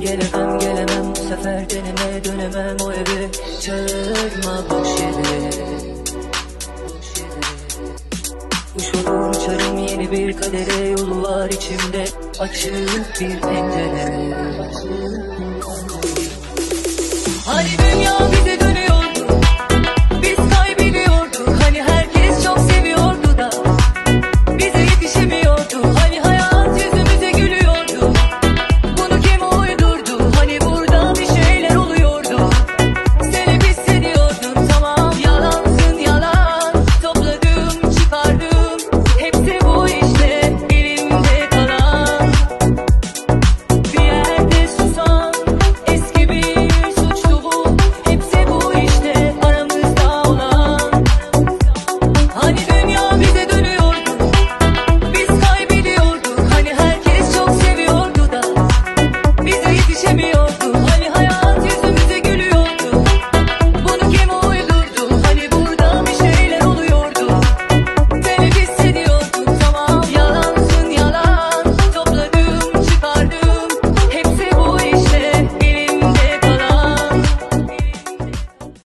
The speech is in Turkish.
Gelemem gelemem bu sefer deneme dönemem o eve Çağırma boş yere. bir kadere yol var içimde Açık bir pencere. Açık